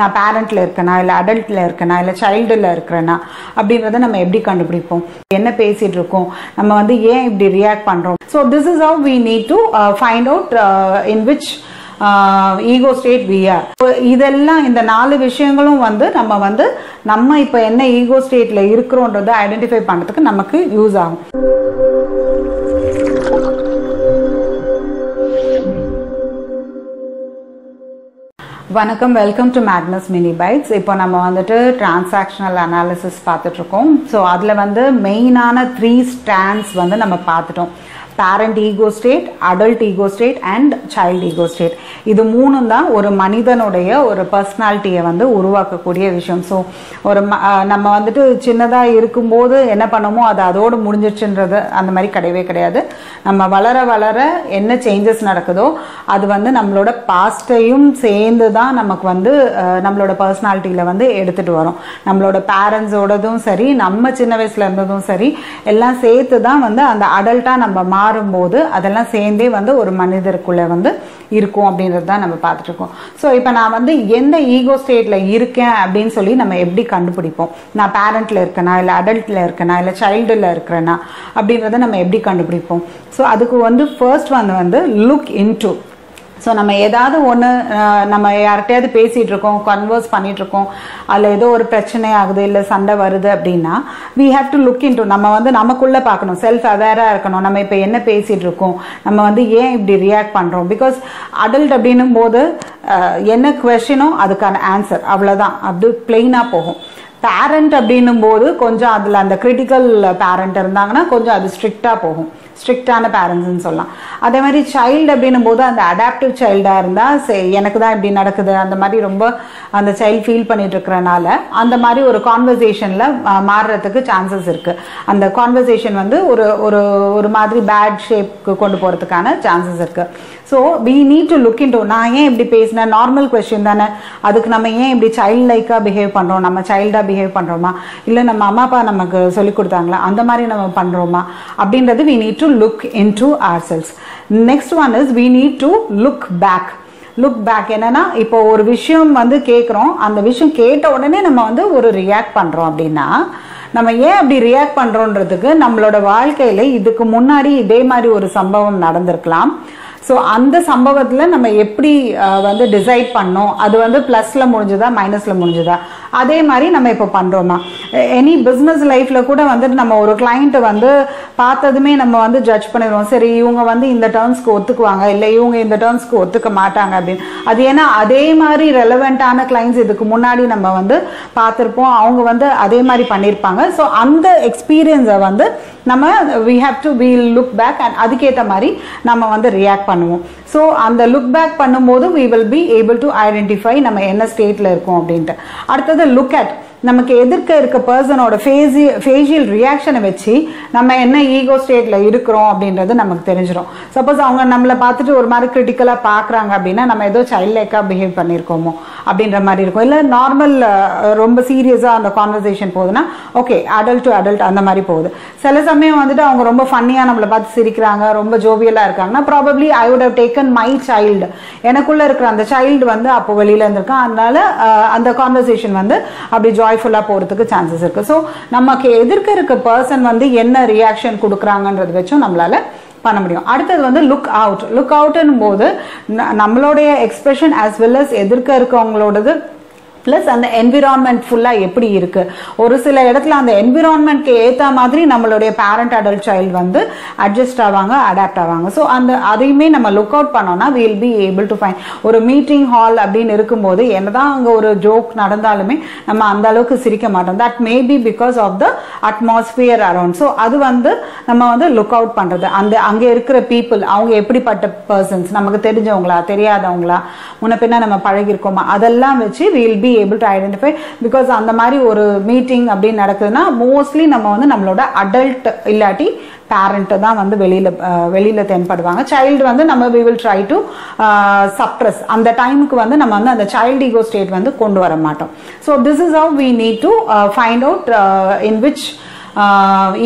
நான் பேரண்ட்ல இருக்கேனா இல்லை அடல்ட்ல இருக்கேனா இல்லை சைல்டுல இருக்கிறேனா அப்படின்றத நம்ம எப்படி கண்டுபிடிப்போம்? என்ன பேசிகிட்டு இருக்கோம்? நம்ம வந்து ஏன் இப்படி ரியாக்ட் பண்றோம்? So this is how we need to find out in which ego state we are இதெல்லாம் இந்த நாலு விஷயங்களும் வந்து நம்ம வந்து நம்ம இப்போ என்ன ஈகோ ஸ்டேட்டில் இருக்கிறோன்றதை ஐடென்டிஃபை பண்ணுறதுக்கு நமக்கு யூஸ் ஆகும். வணக்கம் welcome to Magnus mini bytes இப்போ நம்ம வந்துட்டு டிரான்சாக்ஷனல் அனாலிசிஸ் பார்த்துட்ருக்கோம் ஸோ அதில் வந்து மெயினான த்ரீ ஸ்டாண்ட்ஸ் வந்து நம்ம பார்த்துட்டோம். Parent ego state adult ego state and child ego state இது மூணும் தான் ஒரு மனிதனுடைய ஒரு பர்சனாலிட்டியை வந்து உருவாக்கக்கூடிய விஷயம். ஸோ ஒரு ம- நம்ம வந்துட்டு சின்னதாக இருக்கும்போது என்ன பண்ணமோ அது அதோடு முடிஞ்சிச்சுன்றது அந்த மாதிரி கிடையவே கிடையாது. நம்ம வளர வளர என்ன சேஞ்சஸ் நடக்குதோ அது வந்து நம்மளோட பாஸ்டையும் சேர்ந்து தான் நமக்கு வந்து நம்மளோட பர்சனாலிட்டியில் வந்து எடுத்துகிட்டு வரும். நம்மளோட பேரண்ட்ஸோடதும் சரி நம்ம சின்ன வயசில் இருந்ததும் சரி எல்லாம் சேர்த்து தான் வந்து அந்த அடல்ட்டாக நம்ம மாறும்போது அதெல்லாம் சேர்ந்தே வந்து ஒரு மனிதருக்குள்ளே வந்து இருக்கும் அப்படின்றது தான் நம்ம பார்த்துட்ருக்கோம் ஸோ இப்போ நான் வந்து எந்த ஈகோ ஸ்டேட்டில் இருக்கேன் அப்படின்னு சொல்லி நம்ம எப்படி கண்டுபிடிப்போம்? நான் பேரண்ட்டில் இருக்கேனா? இல்லை அடல்ட்டில் இருக்கேனா? இல்லை சைல்டில் இருக்கிறேனா? அப்படின்றத நம்ம எப்படி கண்டுபிடிப்போம்? ஸோ அதுக்கு வந்து ஃபர்ஸ்ட் வந்து வந்து லுக் இன்டூ ஸோ நம்ம ஏதாவது ஒன்று நம்ம யார்கிட்டயாவது பேசிகிட்டு இருக்கோம் கன்வர்ஸ் பண்ணிட்டு இருக்கோம் அதில் ஏதோ ஒரு பிரச்சனை ஆகுது இல்லை சண்டை வருது அப்படின்னா we have to look to நம்ம வந்து நமக்குள்ளே பார்க்கணும் செல்ஃப் அவேராக இருக்கணும். நம்ம இப்போ என்ன பேசிகிட்டு இருக்கோம் நம்ம வந்து ஏன் இப்படி ரியாக்ட் பண்ணுறோம் பிகாஸ் அடல்ட் அப்படின்னும் போது என்ன கொஷினோ அதுக்கான ஆன்சர் அவ்வளோதான் அப்படி பிளெயினாக போகும். பேரண்ட் அப்படின்னும் போது கொஞ்சம் அதில் அந்த கிரிட்டிக்கல் பேரண்ட் இருந்தாங்கன்னா கொஞ்சம் அது ஸ்ட்ரிக்டாக போகும். ஸ்ட்ரிக்டான பேரண்ட்ஸ்னு சொல்லலாம். அதே மாதிரி சைல்டு அப்படின்னும் போது அந்த அடாப்டிவ் சைல்டாக இருந்தால் எனக்கு தான் இப்படி நடக்குது அந்த மாதிரி ரொம்ப அந்த சைல்டு ஃபீல் பண்ணிட்டு இருக்கிறனால அந்த மாதிரி ஒரு கான்வர்சேஷனில் மாறுறதுக்கு சான்சஸ் இருக்கு. அந்த கான்வர்சேஷன் வந்து ஒரு ஒரு ஒரு மாதிரி பேட் ஷேப்க்கு கொண்டு போகிறதுக்கான சான்சஸ் இருக்குது so we need to look in நான் ஏன் இப்படி பேசினேன்? நார்மல் கொஸ்டின் தானே. அதுக்கு நம்ம ஏன் இப்படி சைல்ட் லைக்காக பிஹேவ் பண்ணுறோம் நம்ம சைல்டாக பிஹேவ் பண்ணுறோமா இல்லை நம்ம அம்மா அப்பா நமக்கு சொல்லிக் கொடுத்தாங்களா? அந்த மாதிரி நம்ம பண்ணுறோமா அப்படின்றது we need to look into ourselves next one is we need to look back look back என்னன்னா இப்போ ஒரு விஷயம் வந்து கேட்குறோம் அந்த விஷயம் கேட்ட உடனே நம்ம வந்து ஒரு ரியாக்ட் பண்ணுறோம் அப்படின்னா நம்ம ஏன் அப்படி ரியாக்ட் பண்ணுறோன்றதுக்கு நம்மளோட வாழ்க்கையில் இதுக்கு முன்னாடி இதே மாதிரி ஒரு சம்பவம் நடந்திருக்கலாம். ஸோ அந்த சம்பவத்தில் நம்ம எப்படி அஹ், வந்து டிசைட் பண்ணோம்? அது வந்து ப்ளஸில் முடிஞ்சுதா மைனஸில் முடிஞ்சுதா? அதே மாதிரி நம்ம இப்போ பண்ணுறோமா எனி பிஸ்னஸ் லைஃப்பில் கூட வந்துட்டு நம்ம ஒரு கிளைண்ட்டை வந்து பார்த்ததுமே நம்ம வந்து ஜட்ஜ் பண்ணிடுவோம். சரி இவங்க வந்து இந்த டேர்ம்ஸ்க்கு ஒத்துக்குவாங்க இல்லை இவங்க இந்த டேர்ம்ஸ்க்கு ஒத்துக்க மாட்டாங்க அப்படின்னு. அது ஏன்னா அதே மாதிரி ரெலவெண்ட்டான கிளைண்ட்ஸ் இதுக்கு முன்னாடி நம்ம வந்து பார்த்துருப்போம். அவங்க வந்து அதே மாதிரி பண்ணியிருப்பாங்க ஸோ அந்த எக்ஸ்பீரியன்ஸை வந்து நம்ம we have to we look back and அதுக்கேற்ற மாதிரி நம்ம வந்து ரியாக்ட் பண்ணுவோம். ஸோ அந்த லுக் பேக் பண்ணும்போது we will be able to identify நம்ம என்ன ஸ்டேட்டில் இருக்கோம் அப்படின்ட்டு. அடுத்தது லுக் அட் நமக்கு எதிர்க்க இருக்க பர்சனோட ஃபேசி ஃபேஷியல் ரியாக்ஷனை வச்சு நம்ம என்ன ஈகோ ஸ்டேட்டில் இருக்கிறோம் அப்படின்றது நமக்கு தெரிஞ்சிடும் சப்போஸ் அவங்க நம்மளை பார்த்துட்டு ஒரு மாதிரி கிரிட்டிக்கலாக பார்க்குறாங்க அப்படின்னா நம்ம ஏதோ சைல்ட் லைக்காக பிஹேவ் பண்ணியிருக்கோமோ அப்படின்ற மாதிரி இருக்கும். இல்லை நார்மல் ரொம்ப சீரியஸாக அந்த கான்வர்சேஷன் போகுதுன்னா ஓகே அடல்ட் டு அடல்ட் அந்த மாதிரி போகுது. சில சமயம் வந்துட்டு அவங்க ரொம்ப ஃபன்னியாக நம்மளை பார்த்து சிரிக்கிறாங்க ரொம்ப ஜோவியலாக இருக்காங்கன்னா probably I would have taken my child எனக்குள்ள இருக்கிற அந்த சைல்டு வந்து அப்போ வெளியில இருந்திருக்கான். அதனால அந்த கான்வர்சேஷன் வந்து அப்படி ஜாய்ஃபுல்லாக போகிறதுக்கு சான்சஸ் இருக்கு. ஸோ நமக்கு எதிர்க்க இருக்க பர்சன் வந்து என்ன ரியாக்ஷன் கொடுக்குறாங்கன்றது வச்சும் நம்மளால பண்ண முடியும். அடுத்தது வந்து லுக் அவுட் லுக் அவுட்னும் போது நம்மளுடைய எக்ஸ்பிரஷன் அஸ் வெல் அஸ் எதிர்க்க இருக்கவங்களோடது ப்ளஸ் அந்த என்விரான்மெண்ட் ஃபுல்லாக எப்படி இருக்கு? ஒரு சில இடத்துல அந்த என்விரான்மெண்ட்க்கு ஏற்ற மாதிரி நம்மளுடைய பேரண்ட் அடல்ட் சைல்டு வந்து அட்ஜஸ்ட் ஆவாங்க அடாப்ட் ஆவாங்க. ஸோ அந்த அதையுமே நம்ம லுக் அவுட் பண்ணோம்னா will be able to find ஒரு மீட்டிங் ஹால் அப்படின்னு இருக்கும்போது என்னதான் அங்கே ஒரு ஜோக் நடந்தாலுமே நம்ம அந்த அளவுக்கு சிரிக்க மாட்டோம். That may be because of the atmosphere around so அது வந்து நம்ம வந்து லுக் அவுட் பண்ணுறது அந்த அங்கே இருக்கிற பீப்புள் அவங்க எப்படிப்பட்ட பர்சன்ஸ் நமக்கு தெரிஞ்சவங்களா தெரியாதவங்களா? முன்ன பின்ன நம்ம பழகிருக்கோமா? அதெல்லாம் வச்சு will be able to identify because அந்த மாதிரி ஒரு மீட்டிங் அப்படின்னு நடக்குதுன்னா மோஸ்ட்லி நம்ம வந்து நம்மளோட அடல்ட் இல்லாட்டி பேரண்ட் தான் வந்து வெளியில வெளியில் வெளியில தென்படுவாங்க. சைல்டு வந்து நம்ம we will try to suppress அந்த டைமுக்கு வந்து நம்ம வந்து அந்த சைல்டு ஈகோ ஸ்டேட் வந்து கொண்டு வர மாட்டோம். So this is how we need to find out in which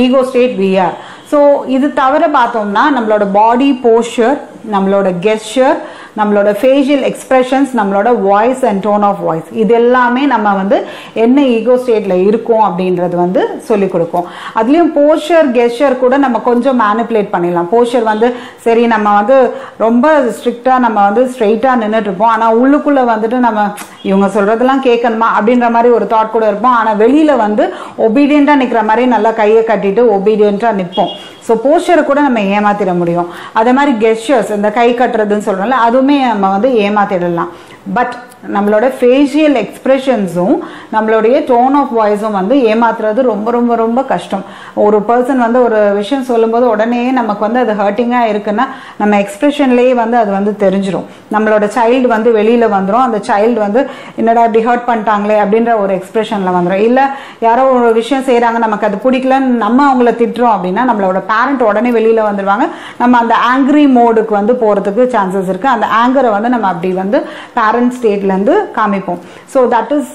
ego state we are so இது தவிர பார்த்தோம்னா நம்மளோட பாடி போஸ்டர் நம்மளோட கெஸ்டர் நம்மளோட ஃபேஷியல் எக்ஸ்பிரஷன்ஸ் நம்மளோட voice and tone of voice இது எல்லாமே நம்ம வந்து என்ன ஈகோ ஸ்டேட்ல இருக்கோம் அப்படின்றது வந்து சொல்லிக் கொடுக்கும். அதுலயும் போஷர் கெஷர் கூட நம்ம கொஞ்சம் மேனிப்புலேட் பண்ணிடலாம். போஷர் வந்து சரி நம்ம வந்து ரொம்ப ஸ்ட்ரிக்டா நம்ம வந்து ஸ்ட்ரெயிட்டா நின்றுட்டு இருப்போம். ஆனா உள்ளுக்குள்ள வந்துட்டு நம்ம இவங்க சொல்றதெல்லாம் கேட்கணுமா அப்படின்ற மாதிரி ஒரு தாட் கூட இருப்போம். ஆனா வெளியில வந்து ஒபீடியண்டா நிக்கிற மாதிரி நல்லா கையை கட்டிட்டு ஒபீடியண்டா நிற்போம். ஸோ போஸ்டரை கூட நம்ம ஏமாத்திட முடியும். அதே மாதிரி கெஸ்டர்ஸ் இந்த கை கட்டுறதுன்னு சொல்கிறோம்ல அதுவும் நம்ம வந்து ஏமாத்திடலாம். பட் நம்மளோட ஃபேஷியல் எக்ஸ்பிரஷன்ஸும் நம்மளுடைய டோன் ஆஃப் வாய்ஸும் வந்து ஏமாத்துறது ரொம்ப ரொம்ப ரொம்ப கஷ்டம். ஒரு பர்சன் வந்து ஒரு விஷயம் சொல்லும்போது உடனே நமக்கு வந்து அது ஹர்ட்டிங்காக இருக்குன்னா நம்ம எக்ஸ்பிரஷன்லேயே வந்து அது வந்து தெரிஞ்சிடும் நம்மளோட சைல்டு வந்து வெளியில் வந்துடும் அந்த சைல்டு வந்து என்னடா இப்படி ஹர்ட் பண்ணிட்டாங்களே? அப்படின்ற ஒரு எக்ஸ்பிரஷனில் வந்துடும் இல்லை யாரோ ஒரு விஷயம் செய்கிறாங்க நமக்கு அது பிடிக்கலன்னு நம்ம அவங்கள திட்டுறோம் அப்படின்னா நம்மளோட பேரண்ட் உடனே வெளியில் வந்துடுவாங்க நம்ம அந்த ஆங்கிரி மோடுக்கு வந்து போகிறதுக்கு சான்சஸ் இருக்குது அந்த ஆங்கரை வந்து நம்ம அப்படி வந்து பேரண்ட் ஸ்டேட்லேருந்து காமிப்போம். So that is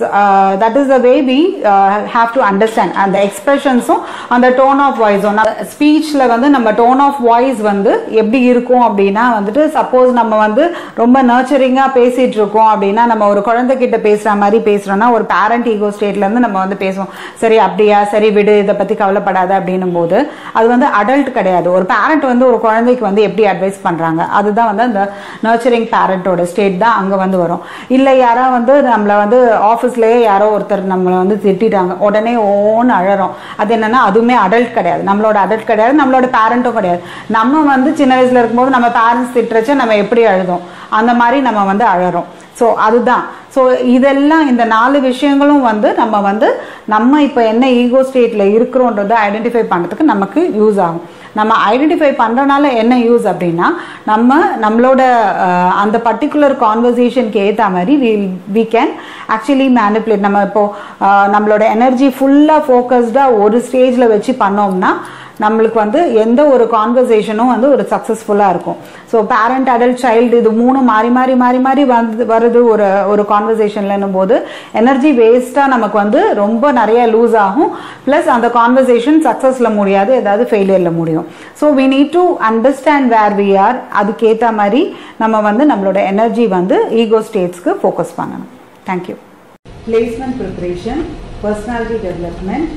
that is the way we have to understand அந்த எக்ஸ்பிரஷன்ஸும் அந்த டோன் ஆஃப் வாய்ஸும் ஸ்பீச்சில் வந்து நம்ம டோன் ஆஃப் வாய்ஸ் வந்து எப்படி இருக்கும் அப்படின்னா வந்துட்டு சப்போஸ் நம்ம வந்து ரொம்ப நர்ச்சரிங்காக பேசிகிட்டு இருக்கோம் அப்படின்னா நம்ம ஒரு குழந்தைகிட்ட பேசுகிற மாதிரி பேசுகிறோம்னா ஒரு பேரண்ட் ஈகோ ஸ்டேட்லேருந்து நம்ம வந்து பேசுவோம். சரி அப்படியா? சரி விடு இதை பற்றி கவலைப்படாத அப்படின்னும் போது அது வந்து அடல்ட் கிடையாது. ஒரு பேரண்ட் வந்து ஒரு குழந்தைக்கு வந்து எப்படி அட்வைஸ் பண்ணுறாங்க அதுதான் வந்து அந்த நர்ச்சரிங் பேரண்டோட ஸ்டேட் தான் அங்கே வந்து வரும். இல்லை யாரோ வந்து நம்மளை வந்து ஆஃபீஸ்லேயே யாரோ ஒருத்தர் நம்மளை வந்து திட்டாங்க உடனே ஓன்னு அழறோம். அது என்னன்னா அதுவுமே அடல்ட் கிடையாது. நம்மளோட அடல்ட் கிடையாது நம்மளோட பேரண்ட்டும் கிடையாது. நம்ம வந்து சின்ன வயசுல இருக்கும்போது நம்ம பேரண்ட்ஸ் திட்டுறச்ச நம்ம எப்படி அழுதோம்? அந்த மாதிரி நம்ம வந்து அழறோம். ஸோ அதுதான். ஸோ இதெல்லாம் இந்த நாலு விஷயங்களும் வந்து நம்ம வந்து நம்ம இப்போ என்ன ஈகோ ஸ்டேட்ல இருக்கிறோன்றதை ஐடென்டிஃபை பண்ணுறதுக்கு நமக்கு யூஸ் ஆகும். நம்ம ஐடென்டிஃபை பண்ணுறனால என்ன யூஸ் அப்படின்னா நம்ம நம்மளோட அந்த பர்டிகுலர் கான்வர்சேஷனுக்கு ஏற்ற மாதிரி we we can actually manipulate நம்ம இப்போ நம்மளோட எனர்ஜி ஃபுல்லாக ஃபோக்கஸ்டாக ஒரு ஸ்டேஜில் வச்சு பண்ணோம்னா நம்மளுக்கு வந்து எந்த ஒரு கான்வர்சேஷனும் வந்து ஒரு சக்ஸஸ்ஃபுல்லாக இருக்கும். ஸோ பேரண்ட் அடல்ட் சைல்டு இது மூணும் மாறி மாறி மாறி மாறி வந்து வருது ஒரு ஒரு கான்வர்சேஷன்லன்னும் போது. எனர்ஜி வேஸ்ட்டாக நமக்கு வந்து ரொம்ப நிறைய லூஸ் ஆகும். ப்ளஸ் அந்த கான்வர்சேஷன் சக்ஸஸில் முடியாது ஏதாவது ஃபெயிலியரில் முடியும். So we need to understand where we are அதுக்கேற்ற மாதிரி நம்ம வந்து நம்மளோட எனர்ஜி வந்து ஈகோ ஸ்டேட்ஸ்க்கு ஃபோக்கஸ் பண்ணணும். Thank you placement preparation personality development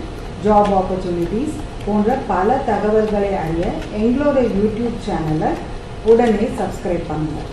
job opportunities போன்ற பல தகவல்களை அறிய எங்களோட யூடியூப் சேனலை உடனே சப்ஸ்கிரைப் பண்ணுங்கள்